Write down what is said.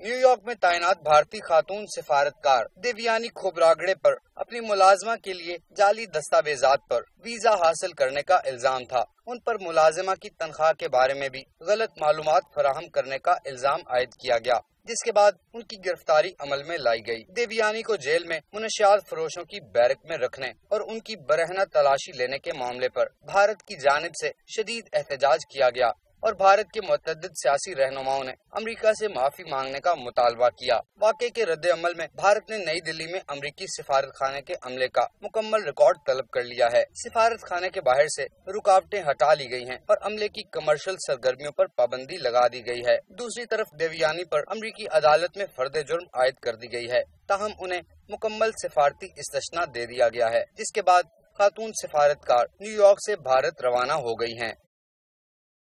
New York में तैनात भारतीय खातून सिफारतकार देवयानी खोबरागड़े पर अपनी मुलाजमा के लिए जाली दस्तावेजात पर वीज़ा हासिल करने का इल्ज़ाम था उन पर मुलाजिमा की तनख्वाह के बारे में भी गलत मालूम फराहम करने का इल्ज़ाम आयद किया गया, जिसके बाद उनकी गिरफ्तारी अमल में लाई गई। देवयानी को जेल में मुनशियात फरोशों की बैरक में रखने और उनकी बरहना तलाशी लेने के मामले पर भारत की जानब से शदीद एहतजाज किया गया और भारत के मुतद सियासी रहनुमाओं ने अमरीका से माफ़ी मांगने का मुतालबा किया। वाक़े के रद्द अमल में भारत ने नई दिल्ली में अमरीकी सिफारत खाने के अमले का मुकम्मल रिकॉर्ड तलब कर लिया है। सिफारत खाने के बाहर से रुकावटें हटा ली गई हैं और अमले की कमर्शियल सरगर्मियों पर पाबंदी लगा दी गई है। दूसरी तरफ़ देवयानी पर अमरीकी अदालत में फर्द जुर्म आयद कर दी गई है। ताहम उन्हें मुकम्मल सिफारती इस्तना दे दिया गया है। जिसके बाद खातून सिफारतकार न्यूयॉर्क से भारत रवाना हो गई हैं।